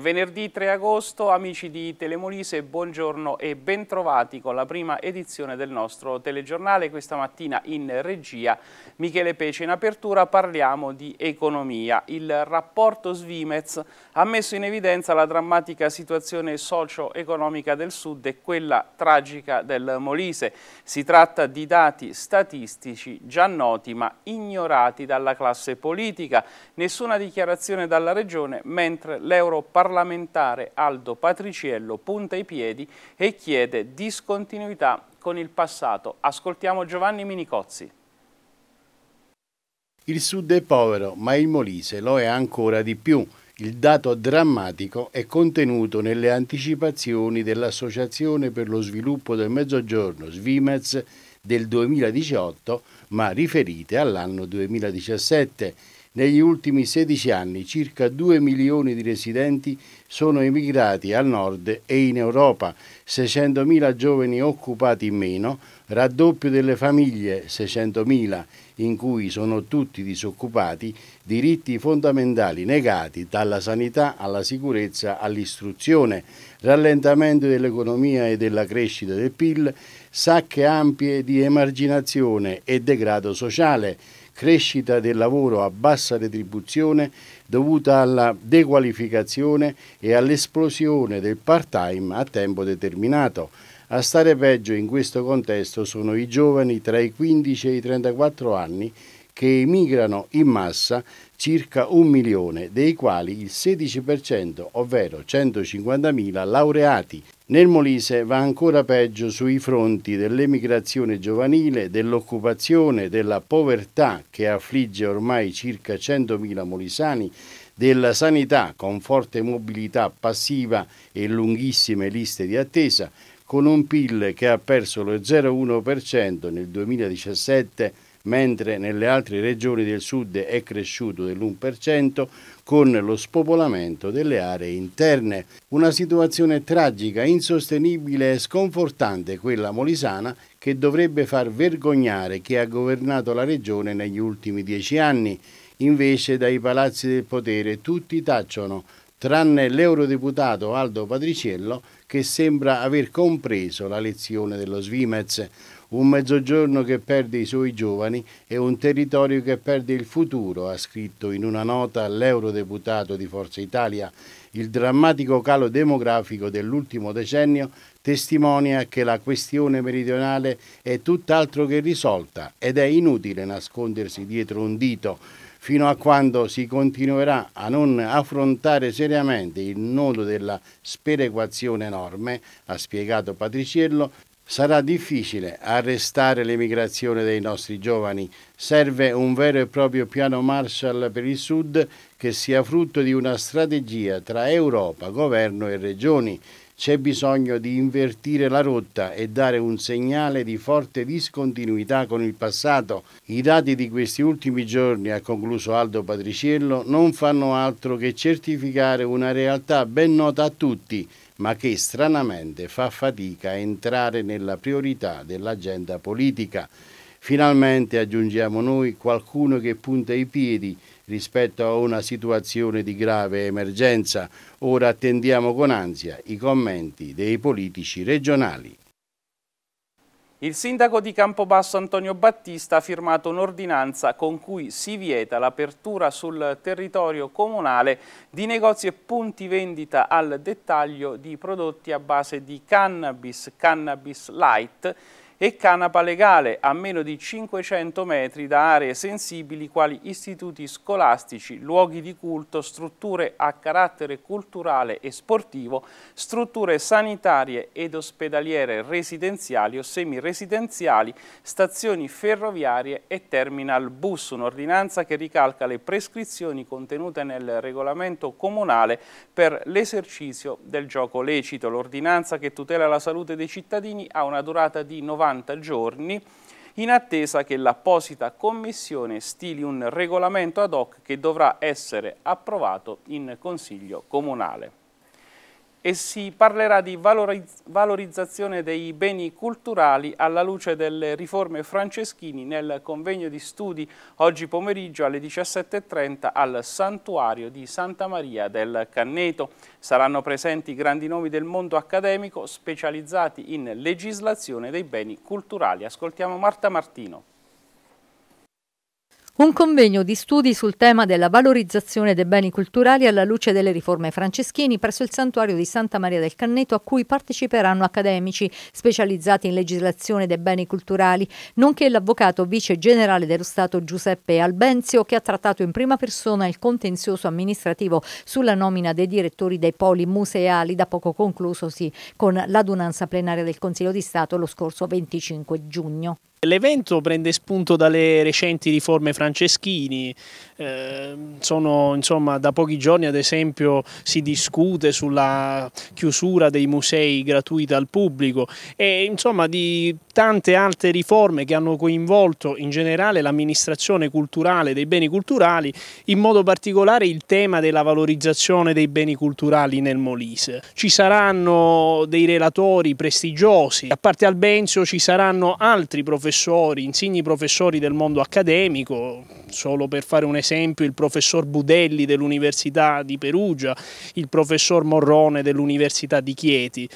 Venerdì 3 agosto, amici di Telemolise, buongiorno e bentrovati con la prima edizione del nostro telegiornale. Questa mattina in regia Michele Pece. In apertura parliamo di economia. Il rapporto Svimez ha messo in evidenza la drammatica situazione socio-economica del Sud e quella tragica del Molise. Si tratta di dati statistici già noti ma ignorati dalla classe politica. Nessuna dichiarazione dalla Regione, mentre l'Europa parlamentare Aldo Patriciello punta i piedi e chiede discontinuità con il passato. Ascoltiamo Giovanni Minicozzi. Il sud è povero, ma il Molise lo è ancora di più. Il dato drammatico è contenuto nelle anticipazioni dell'Associazione per lo sviluppo del Mezzogiorno, Svimez, del 2018, ma riferite all'anno 2017 negli ultimi 16 anni circa 2 milioni di residenti sono emigrati al nord e in Europa, 600.000 giovani occupati in meno, raddoppio delle famiglie 600.000 in cui sono tutti disoccupati, diritti fondamentali negati dalla sanità alla sicurezza all'istruzione, rallentamento dell'economia e della crescita del PIL, sacche ampie di emarginazione e degrado sociale, crescita del lavoro a bassa retribuzione dovuta alla dequalificazione e all'esplosione del part-time a tempo determinato. A stare peggio in questo contesto sono i giovani tra i 15 e i 34 anni che emigrano in massa circa un milione, dei quali il 16%, ovvero 150.000 laureati. Nel Molise va ancora peggio sui fronti dell'emigrazione giovanile, dell'occupazione, della povertà che affligge ormai circa 100.000 molisani, della sanità con forte mobilità passiva e lunghissime liste di attesa, con un PIL che ha perso lo 0,1% nel 2017 mentre nelle altre regioni del sud è cresciuto dell'1% con lo spopolamento delle aree interne. Una situazione tragica, insostenibile e sconfortante quella molisana che dovrebbe far vergognare chi ha governato la regione negli ultimi dieci anni. Invece dai palazzi del potere tutti tacciono, tranne l'eurodeputato Aldo Patriciello che sembra aver compreso la lezione dello Svimez, un mezzogiorno che perde i suoi giovani e un territorio che perde il futuro, ha scritto in una nota l'eurodeputato di Forza Italia. Il drammatico calo demografico dell'ultimo decennio testimonia che la questione meridionale è tutt'altro che risolta ed è inutile nascondersi dietro un dito fino a quando si continuerà a non affrontare seriamente il nodo della sperequazione enorme, ha spiegato Patriciello, sarà difficile arrestare l'emigrazione dei nostri giovani. Serve un vero e proprio piano Marshall per il Sud che sia frutto di una strategia tra Europa, governo e regioni c'è bisogno di invertire la rotta e dare un segnale di forte discontinuità con il passato. I dati di questi ultimi giorni, ha concluso Aldo Patriciello, non fanno altro che certificare una realtà ben nota a tutti, ma che stranamente fa fatica a entrare nella priorità dell'agenda politica. Finalmente, aggiungiamo noi, qualcuno che punta i piedi rispetto a una situazione di grave emergenza. Ora attendiamo con ansia i commenti dei politici regionali. Il sindaco di Campobasso Antonio Battista ha firmato un'ordinanza con cui si vieta l'apertura sul territorio comunale di negozi e punti vendita al dettaglio di prodotti a base di cannabis, cannabis light e canapa legale a meno di 500 metri da aree sensibili quali istituti scolastici, luoghi di culto, strutture a carattere culturale e sportivo, strutture sanitarie ed ospedaliere residenziali o semiresidenziali, stazioni ferroviarie e terminal bus, un'ordinanza che ricalca le prescrizioni contenute nel regolamento comunale per l'esercizio del gioco lecito. L'ordinanza che tutela la salute dei cittadini ha una durata di 90 90 giorni in attesa che l'apposita commissione stili un regolamento ad hoc che dovrà essere approvato in Consiglio Comunale. E si parlerà di valorizzazione dei beni culturali alla luce delle riforme franceschini nel convegno di studi oggi pomeriggio alle 17.30 al Santuario di Santa Maria del Canneto. Saranno presenti grandi nomi del mondo accademico specializzati in legislazione dei beni culturali. Ascoltiamo Marta Martino. Un convegno di studi sul tema della valorizzazione dei beni culturali alla luce delle riforme franceschini presso il santuario di Santa Maria del Canneto a cui parteciperanno accademici specializzati in legislazione dei beni culturali, nonché l'avvocato vice generale dello Stato Giuseppe Albenzio che ha trattato in prima persona il contenzioso amministrativo sulla nomina dei direttori dei poli museali da poco conclusosi con l'adunanza plenaria del Consiglio di Stato lo scorso 25 giugno. L'evento prende spunto dalle recenti riforme franceschini, eh, sono, insomma, da pochi giorni ad esempio si discute sulla chiusura dei musei gratuiti al pubblico e insomma di tante altre riforme che hanno coinvolto in generale l'amministrazione culturale dei beni culturali, in modo particolare il tema della valorizzazione dei beni culturali nel Molise. Ci saranno dei relatori prestigiosi, a parte Albenzio ci saranno altri professori professori, insigni professori del mondo accademico, solo per fare un esempio il professor Budelli dell'Università di Perugia, il professor Morrone dell'Università di Chieti.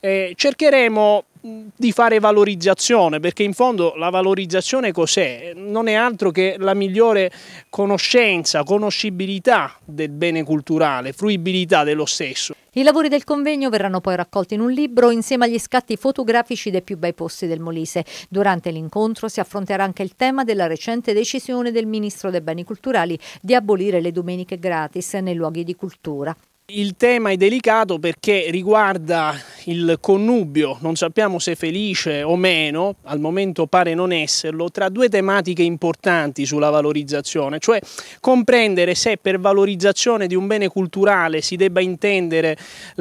Eh, cercheremo di fare valorizzazione, perché in fondo la valorizzazione cos'è? Non è altro che la migliore conoscenza, conoscibilità del bene culturale, fruibilità dello stesso. I lavori del convegno verranno poi raccolti in un libro insieme agli scatti fotografici dei più bei posti del Molise. Durante l'incontro si affronterà anche il tema della recente decisione del Ministro dei Beni Culturali di abolire le domeniche gratis nei luoghi di cultura. Il tema è delicato perché riguarda il connubio, non sappiamo se felice o meno, al momento pare non esserlo, tra due tematiche importanti sulla valorizzazione, cioè comprendere se per valorizzazione di un bene culturale si debba intendere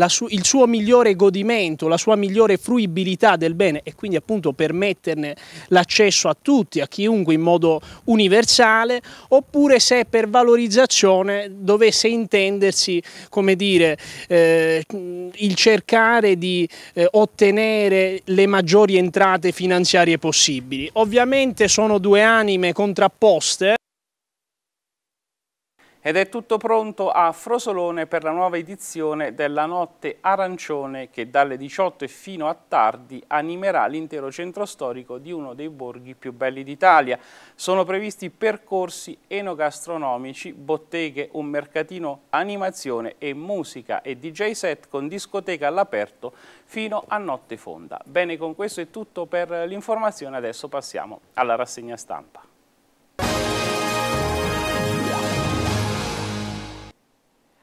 su il suo migliore godimento, la sua migliore fruibilità del bene e quindi appunto permetterne l'accesso a tutti, a chiunque in modo universale, oppure se per valorizzazione dovesse intendersi come dire, eh, il cercare di eh, ottenere le maggiori entrate finanziarie possibili. Ovviamente sono due anime contrapposte. Ed è tutto pronto a Frosolone per la nuova edizione della Notte Arancione che dalle 18 e fino a tardi animerà l'intero centro storico di uno dei borghi più belli d'Italia. Sono previsti percorsi enogastronomici, botteghe, un mercatino, animazione e musica e DJ set con discoteca all'aperto fino a notte fonda. Bene, con questo è tutto per l'informazione, adesso passiamo alla rassegna stampa.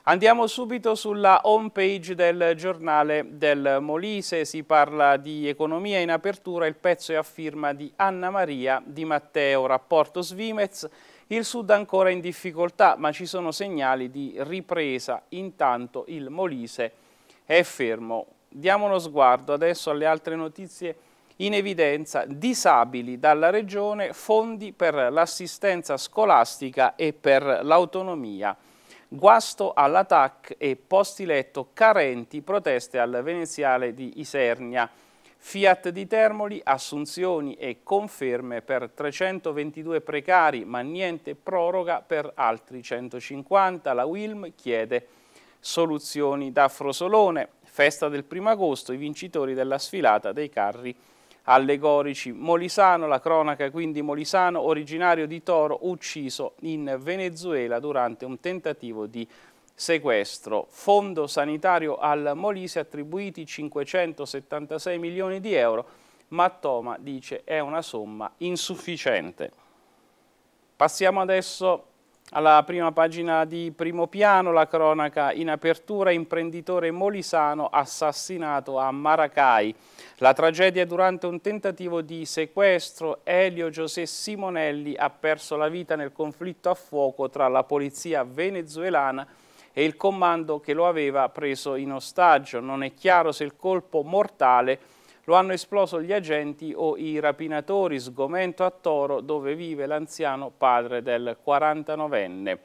Andiamo subito sulla home page del giornale del Molise, si parla di economia in apertura, il pezzo è a firma di Anna Maria Di Matteo, rapporto Svimez, il Sud ancora in difficoltà ma ci sono segnali di ripresa, intanto il Molise è fermo. Diamo uno sguardo adesso alle altre notizie in evidenza, disabili dalla Regione, fondi per l'assistenza scolastica e per l'autonomia. Guasto alla e posti letto carenti, proteste al veneziale di Isernia. Fiat di Termoli, assunzioni e conferme per 322 precari, ma niente proroga per altri 150. La Wilm chiede soluzioni da Frosolone. Festa del primo agosto, i vincitori della sfilata dei carri allegorici. Molisano, la cronaca quindi Molisano, originario di Toro, ucciso in Venezuela durante un tentativo di sequestro. Fondo sanitario al Molise attribuiti 576 milioni di euro, ma Toma dice è una somma insufficiente. Passiamo adesso alla prima pagina di primo piano, la cronaca in apertura, imprenditore molisano assassinato a Maracai. La tragedia è durante un tentativo di sequestro. Elio José Simonelli ha perso la vita nel conflitto a fuoco tra la polizia venezuelana e il comando che lo aveva preso in ostaggio. Non è chiaro se il colpo mortale lo hanno esploso gli agenti o i rapinatori, sgomento a Toro dove vive l'anziano padre del 49enne.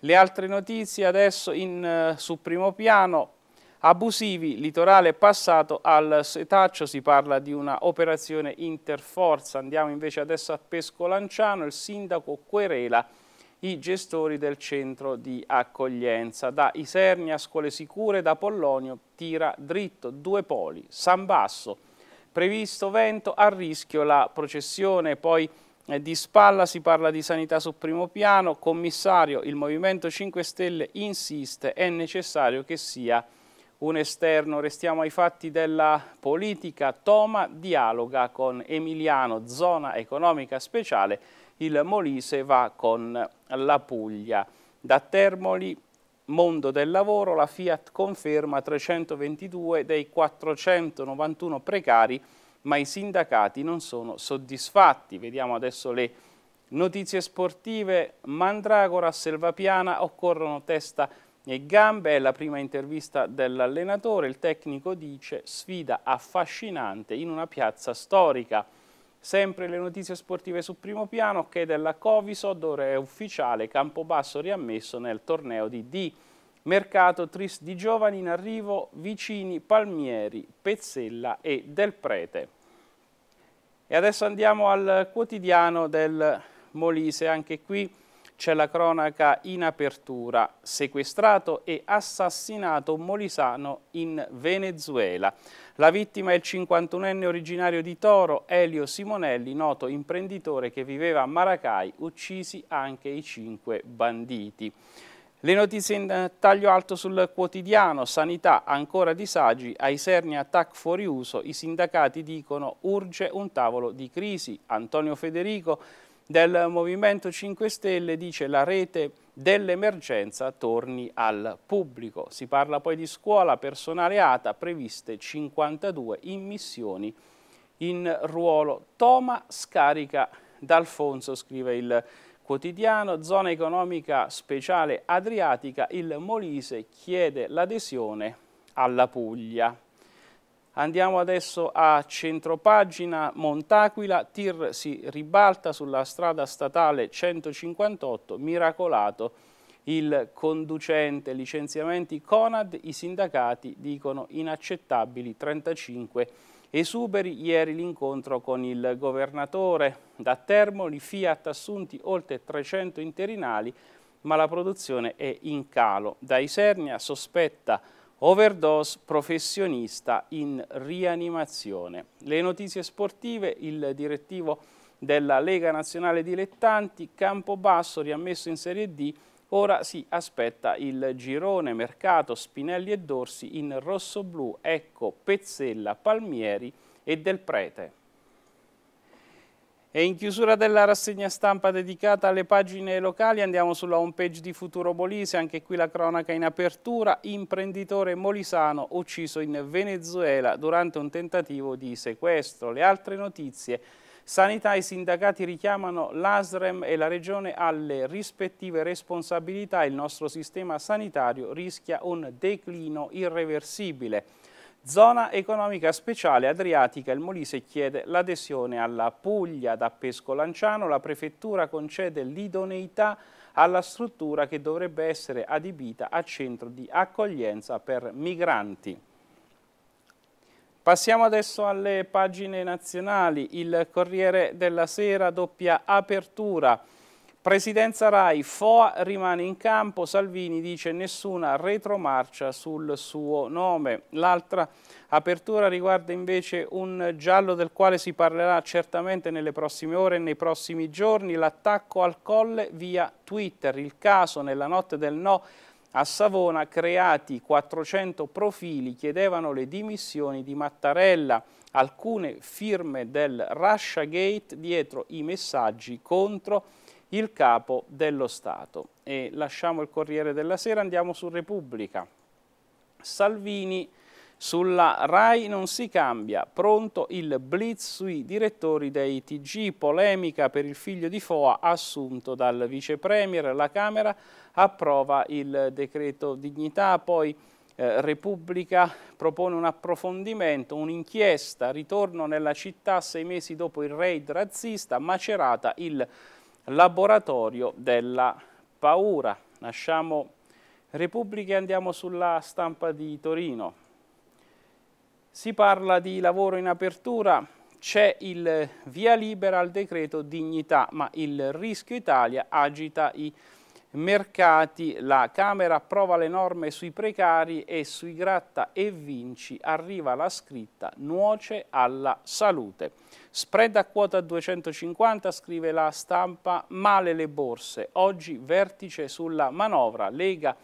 Le altre notizie adesso in, uh, su primo piano, abusivi, litorale passato al setaccio, si parla di una operazione interforza. Andiamo invece adesso a Pescolanciano, il sindaco querela i gestori del centro di accoglienza. Da Isernia Scuole Sicure, da Pollonio tira dritto, due poli, San Basso, previsto vento, a rischio la processione, poi eh, di spalla si parla di sanità su primo piano, commissario, il Movimento 5 Stelle insiste, è necessario che sia un esterno. Restiamo ai fatti della politica. Toma dialoga con Emiliano, zona economica speciale. Il Molise va con la Puglia. Da Termoli, mondo del lavoro, la Fiat conferma 322 dei 491 precari, ma i sindacati non sono soddisfatti. Vediamo adesso le notizie sportive. Mandragora, Selvapiana, occorrono testa e gambe, è la prima intervista dell'allenatore, il tecnico dice sfida affascinante in una piazza storica. Sempre le notizie sportive su primo piano, che della Covisod ora è ufficiale, Campobasso riammesso nel torneo di D. Mercato tris di giovani in arrivo, Vicini, Palmieri, Pezzella e Del Prete. E adesso andiamo al quotidiano del Molise, anche qui c'è la cronaca in apertura, sequestrato e assassinato molisano in Venezuela. La vittima è il 51enne originario di Toro, Elio Simonelli, noto imprenditore che viveva a Maracai, uccisi anche i cinque banditi. Le notizie in taglio alto sul quotidiano, sanità ancora disagi, ai Serni attack fuori uso, i sindacati dicono urge un tavolo di crisi. Antonio Federico del Movimento 5 Stelle dice la rete dell'emergenza torni al pubblico. Si parla poi di scuola, personale ATA, previste 52 immissioni in ruolo. Toma scarica d'Alfonso, scrive il quotidiano, zona economica speciale adriatica, il Molise chiede l'adesione alla Puglia. Andiamo adesso a centropagina Montaquila, tir si ribalta sulla strada statale 158, miracolato il conducente, licenziamenti Conad, i sindacati dicono inaccettabili 35 esuberi, ieri l'incontro con il governatore, da Termoli Fiat assunti oltre 300 interinali ma la produzione è in calo, da Isernia sospetta Overdose professionista in rianimazione. Le notizie sportive, il direttivo della Lega Nazionale Dilettanti, Campobasso riammesso in Serie D, ora si aspetta il girone mercato Spinelli e Dorsi in rosso-blu, ecco Pezzella, Palmieri e Del Prete. E in chiusura della rassegna stampa dedicata alle pagine locali andiamo sulla homepage di Futuro Molise, anche qui la cronaca in apertura, imprenditore molisano ucciso in Venezuela durante un tentativo di sequestro. Le altre notizie, sanità e sindacati richiamano l'ASREM e la regione alle rispettive responsabilità, il nostro sistema sanitario rischia un declino irreversibile. Zona economica speciale adriatica, il Molise chiede l'adesione alla Puglia. Da Pesco-Lanciano, la prefettura concede l'idoneità alla struttura che dovrebbe essere adibita a centro di accoglienza per migranti. Passiamo adesso alle pagine nazionali, il Corriere della Sera doppia apertura, Presidenza RAI, FOA rimane in campo, Salvini dice nessuna retromarcia sul suo nome. L'altra apertura riguarda invece un giallo del quale si parlerà certamente nelle prossime ore e nei prossimi giorni, l'attacco al colle via Twitter, il caso nella notte del no a Savona creati 400 profili, chiedevano le dimissioni di Mattarella, alcune firme del Russia Gate dietro i messaggi contro il capo dello Stato. E lasciamo il Corriere della Sera, andiamo su Repubblica. Salvini sulla RAI non si cambia, pronto il blitz sui direttori dei TG, polemica per il figlio di Foa assunto dal vice premier, la Camera approva il decreto dignità, poi eh, Repubblica propone un approfondimento, un'inchiesta, ritorno nella città sei mesi dopo il raid razzista, macerata il laboratorio della paura. Lasciamo Repubblica andiamo sulla stampa di Torino. Si parla di lavoro in apertura, c'è il via libera al decreto dignità, ma il rischio Italia agita i mercati, la Camera approva le norme sui precari e sui gratta e vinci arriva la scritta nuoce alla salute. Spread a quota 250, scrive la stampa, male le borse, oggi vertice sulla manovra, Lega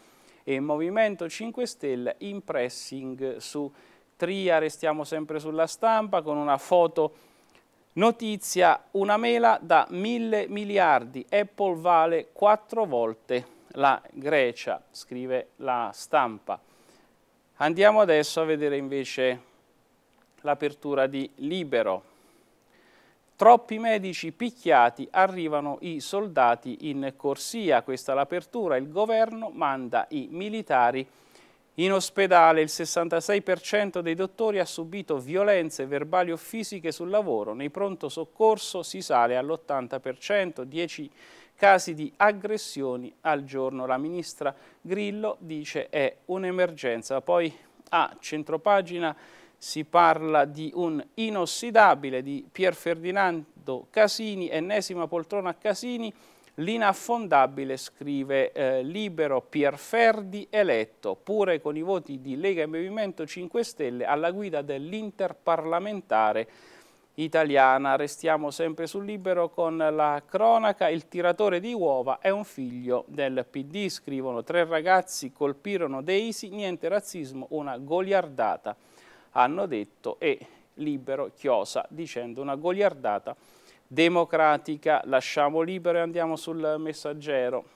e Movimento 5 Stelle in pressing su Tria, restiamo sempre sulla stampa con una foto Notizia, una mela da mille miliardi, Apple vale quattro volte la Grecia, scrive la stampa. Andiamo adesso a vedere invece l'apertura di Libero. Troppi medici picchiati, arrivano i soldati in corsia, questa è l'apertura, il governo manda i militari in ospedale il 66% dei dottori ha subito violenze verbali o fisiche sul lavoro, nei pronto soccorso si sale all'80%, 10 casi di aggressioni al giorno. La ministra Grillo dice è un'emergenza. Poi a centropagina si parla di un inossidabile di Pier Ferdinando Casini, ennesima poltrona a Casini, L'inaffondabile, scrive eh, Libero Pierferdi, eletto pure con i voti di Lega e Movimento 5 Stelle alla guida dell'interparlamentare italiana. Restiamo sempre sul Libero con la cronaca. Il tiratore di uova è un figlio del PD, scrivono tre ragazzi colpirono Daisy, niente razzismo, una goliardata, hanno detto, e Libero chiosa dicendo una goliardata democratica, lasciamo libero e andiamo sul messaggero.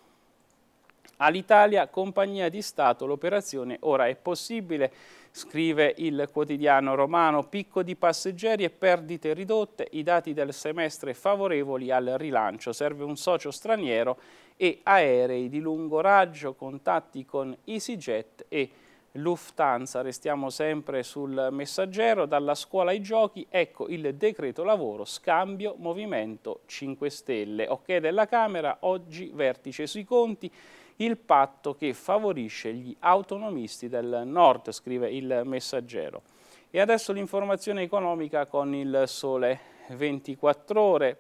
All'Italia, compagnia di Stato, l'operazione ora è possibile, scrive il quotidiano romano, picco di passeggeri e perdite ridotte, i dati del semestre favorevoli al rilancio, serve un socio straniero e aerei di lungo raggio, contatti con EasyJet e Lufthansa, restiamo sempre sul messaggero, dalla scuola ai giochi, ecco il decreto lavoro, scambio, movimento 5 Stelle. Ok della Camera, oggi vertice sui conti, il patto che favorisce gli autonomisti del nord, scrive il messaggero. E adesso l'informazione economica con il sole 24 ore.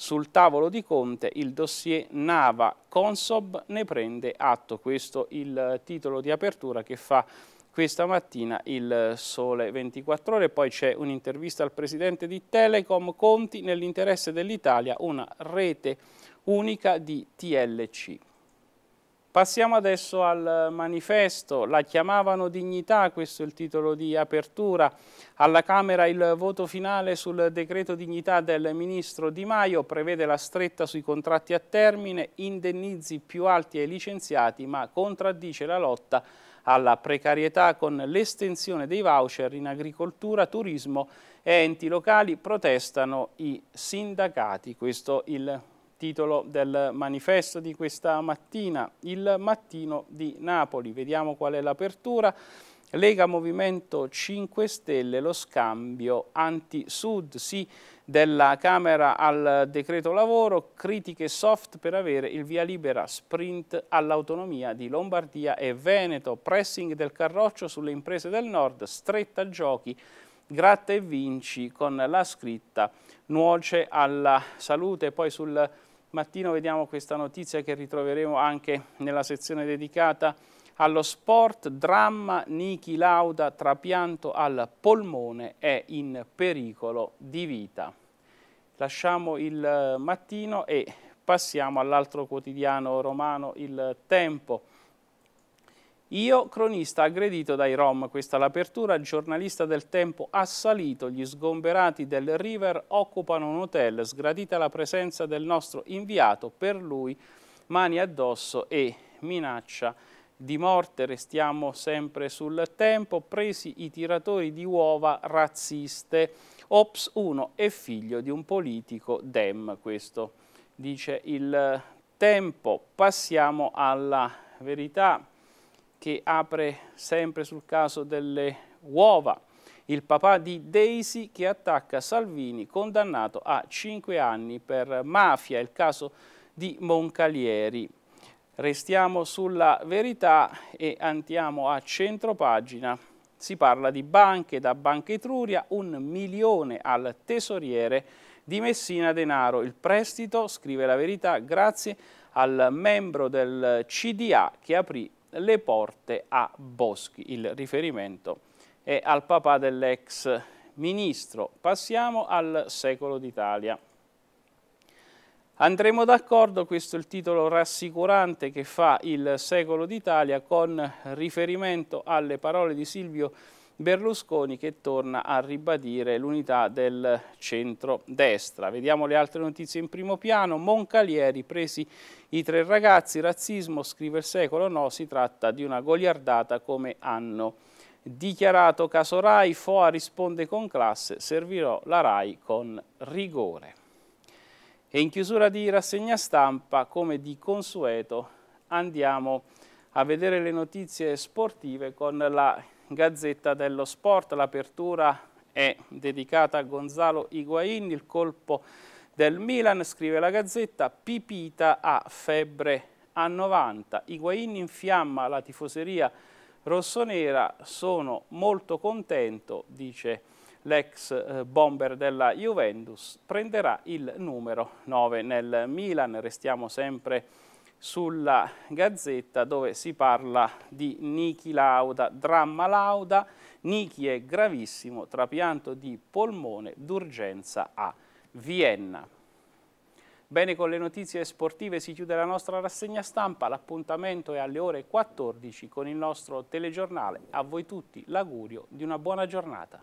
Sul tavolo di Conte il dossier Nava Consob ne prende atto, questo il titolo di apertura che fa questa mattina il Sole 24 Ore, poi c'è un'intervista al presidente di Telecom, Conti. Nell'interesse dell'Italia, una rete unica di TLC. Passiamo adesso al manifesto, la chiamavano dignità, questo è il titolo di apertura. Alla Camera il voto finale sul decreto dignità del Ministro Di Maio prevede la stretta sui contratti a termine, indennizi più alti ai licenziati, ma contraddice la lotta alla precarietà con l'estensione dei voucher in agricoltura, turismo e enti locali, protestano i sindacati. Questo il titolo del manifesto di questa mattina, il mattino di Napoli. Vediamo qual è l'apertura. Lega Movimento 5 Stelle, lo scambio anti-Sud, sì della Camera al decreto lavoro, critiche soft per avere il via libera sprint all'autonomia di Lombardia e Veneto, pressing del Carroccio sulle imprese del nord, stretta giochi, gratta e vinci con la scritta nuoce alla salute, poi sul mattino vediamo questa notizia che ritroveremo anche nella sezione dedicata allo sport, dramma, Niki Lauda, trapianto al polmone, è in pericolo di vita. Lasciamo il mattino e passiamo all'altro quotidiano romano, il Tempo. Io, cronista aggredito dai Rom, questa l'apertura, giornalista del tempo assalito, gli sgomberati del River occupano un hotel, sgradita la presenza del nostro inviato, per lui mani addosso e minaccia di morte, restiamo sempre sul tempo, presi i tiratori di uova razziste, Ops 1 è figlio di un politico Dem, questo dice il tempo, passiamo alla verità che apre sempre sul caso delle uova. Il papà di Daisy che attacca Salvini, condannato a 5 anni per mafia, il caso di Moncalieri. Restiamo sulla verità e andiamo a centropagina. Si parla di banche, da Banca Etruria, un milione al tesoriere di Messina Denaro. Il prestito, scrive la verità, grazie al membro del CDA che aprì le porte a Boschi. Il riferimento è al papà dell'ex ministro. Passiamo al secolo d'Italia. Andremo d'accordo, questo è il titolo rassicurante che fa il secolo d'Italia con riferimento alle parole di Silvio Berlusconi che torna a ribadire l'unità del centro-destra. Vediamo le altre notizie in primo piano. Moncalieri, presi i tre ragazzi, razzismo, scrive il secolo, no, si tratta di una goliardata come hanno dichiarato caso Rai, Foa risponde con classe, servirò la Rai con rigore. E in chiusura di rassegna stampa, come di consueto, andiamo a vedere le notizie sportive con la Gazzetta dello Sport. L'apertura è dedicata a Gonzalo Higuain, il colpo del Milan, scrive la Gazzetta, Pipita ha febbre a 90. Higuain infiamma la tifoseria rossonera, sono molto contento, dice l'ex eh, bomber della Juventus, prenderà il numero 9 nel Milan. Restiamo sempre sulla Gazzetta dove si parla di Niki Lauda, dramma Lauda, Niki è gravissimo, trapianto di polmone d'urgenza a Vienna. Bene, con le notizie sportive si chiude la nostra rassegna stampa, l'appuntamento è alle ore 14 con il nostro telegiornale. A voi tutti l'augurio di una buona giornata.